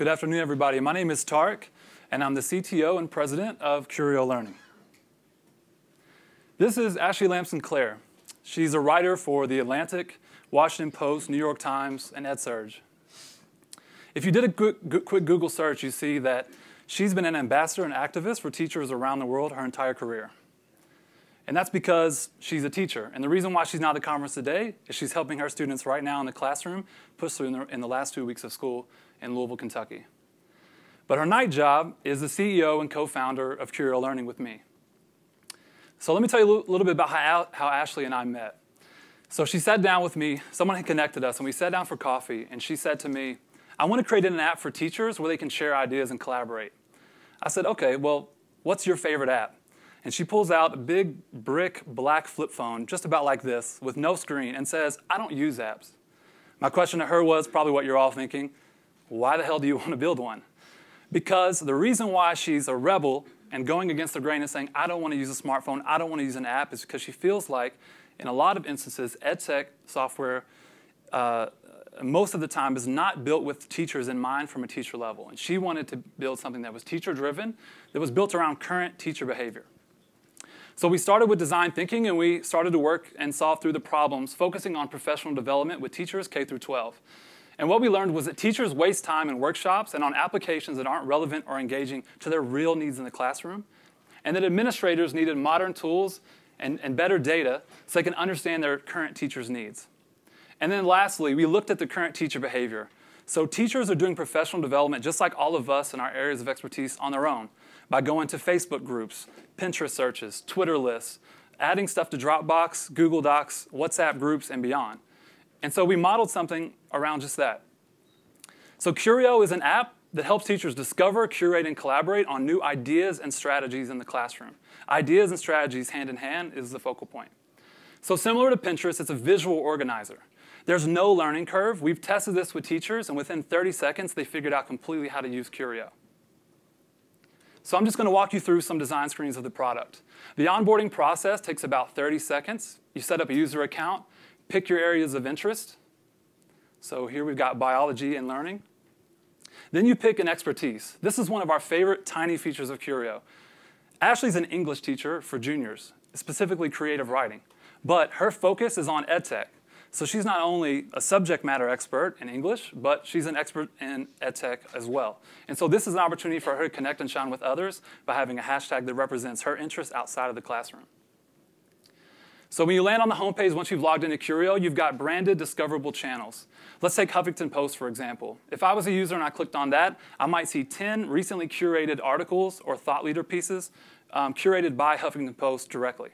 Good afternoon, everybody. My name is Tarek, and I'm the CTO and president of Curio Learning. This is Ashley Lamb-Sinclair. She's a writer for The Atlantic, Washington Post, New York Times, and EdSurge. If you did a quick Google search, you see that she's been an ambassador and activist for teachers around the world her entire career. And that's because she's a teacher. And the reason why she's not at the conference today is she's helping her students right now in the classroom push through in the, in the last two weeks of school in Louisville, Kentucky. But her night job is the CEO and co-founder of Curio Learning with me. So let me tell you a little bit about how, how Ashley and I met. So she sat down with me, someone had connected us, and we sat down for coffee, and she said to me, I want to create an app for teachers where they can share ideas and collaborate. I said, okay, well, what's your favorite app? And she pulls out a big brick black flip phone, just about like this, with no screen, and says, I don't use apps. My question to her was probably what you're all thinking why the hell do you want to build one? Because the reason why she's a rebel and going against the grain and saying, I don't want to use a smartphone, I don't want to use an app, is because she feels like, in a lot of instances, EdTech software, uh, most of the time, is not built with teachers in mind from a teacher level. And she wanted to build something that was teacher driven, that was built around current teacher behavior. So we started with design thinking and we started to work and solve through the problems, focusing on professional development with teachers K through 12. And what we learned was that teachers waste time in workshops and on applications that aren't relevant or engaging to their real needs in the classroom, and that administrators needed modern tools and, and better data so they can understand their current teachers' needs. And then lastly, we looked at the current teacher behavior. So teachers are doing professional development just like all of us in our areas of expertise on their own by going to Facebook groups, Pinterest searches, Twitter lists, adding stuff to Dropbox, Google Docs, WhatsApp groups, and beyond. And so we modeled something around just that. So Curio is an app that helps teachers discover, curate, and collaborate on new ideas and strategies in the classroom. Ideas and strategies hand in hand is the focal point. So similar to Pinterest, it's a visual organizer. There's no learning curve. We've tested this with teachers, and within 30 seconds, they figured out completely how to use Curio. So I'm just going to walk you through some design screens of the product. The onboarding process takes about 30 seconds. You set up a user account, pick your areas of interest. So here we've got biology and learning. Then you pick an expertise. This is one of our favorite tiny features of Curio. Ashley's an English teacher for juniors, specifically creative writing. But her focus is on EdTech. So she's not only a subject matter expert in English, but she's an expert in EdTech as well. And so this is an opportunity for her to connect and shine with others by having a hashtag that represents her interests outside of the classroom. So when you land on the homepage, once you've logged into Curio, you've got branded discoverable channels. Let's take Huffington Post, for example. If I was a user and I clicked on that, I might see 10 recently curated articles or thought leader pieces um, curated by Huffington Post directly.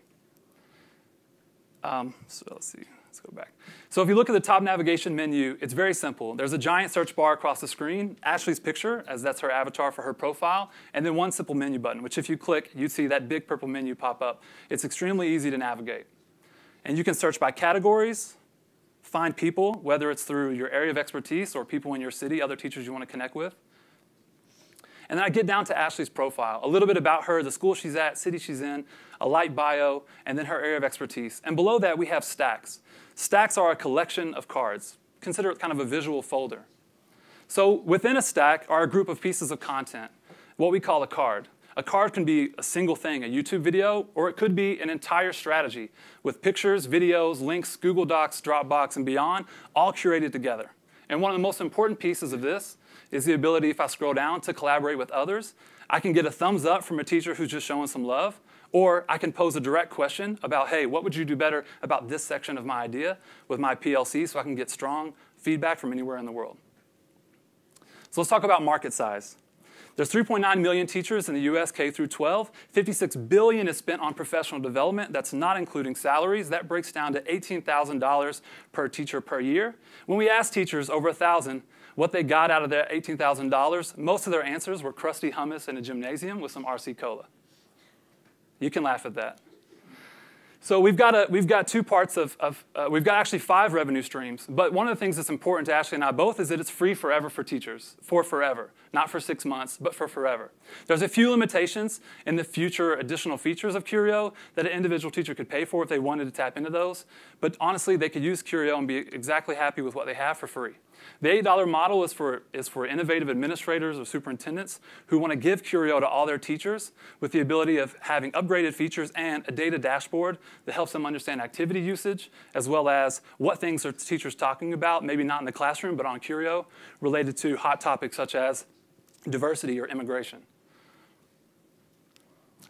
Um, so let's see. Let's go back. So if you look at the top navigation menu, it's very simple. There's a giant search bar across the screen, Ashley's picture, as that's her avatar for her profile, and then one simple menu button, which if you click, you'd see that big purple menu pop up. It's extremely easy to navigate. And you can search by categories, find people, whether it's through your area of expertise or people in your city, other teachers you want to connect with. And then I get down to Ashley's profile, a little bit about her, the school she's at, city she's in, a light bio, and then her area of expertise. And below that, we have stacks. Stacks are a collection of cards. Consider it kind of a visual folder. So within a stack are a group of pieces of content, what we call a card. A card can be a single thing, a YouTube video, or it could be an entire strategy with pictures, videos, links, Google Docs, Dropbox, and beyond, all curated together. And one of the most important pieces of this is the ability, if I scroll down, to collaborate with others. I can get a thumbs up from a teacher who's just showing some love, or I can pose a direct question about, hey, what would you do better about this section of my idea with my PLC so I can get strong feedback from anywhere in the world. So let's talk about market size. There's 3.9 million teachers in the US K through 12. 56 billion is spent on professional development. That's not including salaries. That breaks down to $18,000 per teacher per year. When we asked teachers over 1,000 what they got out of their $18,000, most of their answers were crusty hummus in a gymnasium with some RC cola. You can laugh at that. So we've got, a, we've got two parts of, of uh, we've got actually five revenue streams. But one of the things that's important to Ashley and I both is that it's free forever for teachers, for forever. Not for six months, but for forever. There's a few limitations in the future additional features of Curio that an individual teacher could pay for if they wanted to tap into those. But honestly, they could use Curio and be exactly happy with what they have for free. The $8 model is for, is for innovative administrators or superintendents who want to give Curio to all their teachers with the ability of having upgraded features and a data dashboard that helps them understand activity usage, as well as what things are teachers talking about, maybe not in the classroom, but on Curio, related to hot topics such as diversity or immigration.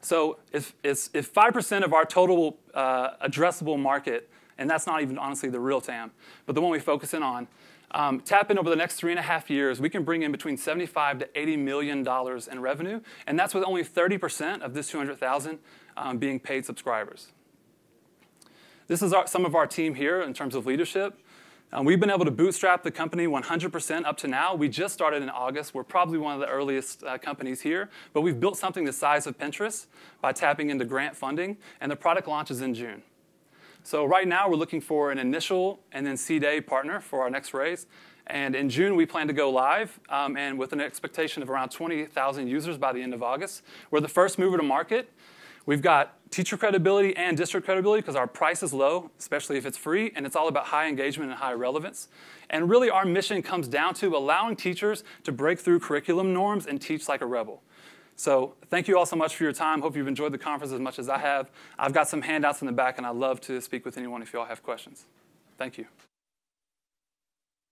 So if, if 5% of our total uh, addressable market, and that's not even honestly the real TAM, but the one we focus in on, um, over the next three and a half years, we can bring in between 75 to 80 million dollars in revenue, and that's with only 30% of this 200,000 um, being paid subscribers. This is our, some of our team here in terms of leadership. Um, we've been able to bootstrap the company 100% up to now. We just started in August. We're probably one of the earliest uh, companies here, but we've built something the size of Pinterest by tapping into grant funding, and the product launches in June. So right now we're looking for an initial and then seed A partner for our next raise. And in June, we plan to go live, um, and with an expectation of around 20,000 users by the end of August. We're the first mover to market. We've got teacher credibility and district credibility because our price is low, especially if it's free, and it's all about high engagement and high relevance. And really, our mission comes down to allowing teachers to break through curriculum norms and teach like a rebel. So thank you all so much for your time. Hope you've enjoyed the conference as much as I have. I've got some handouts in the back, and I'd love to speak with anyone if you all have questions. Thank you.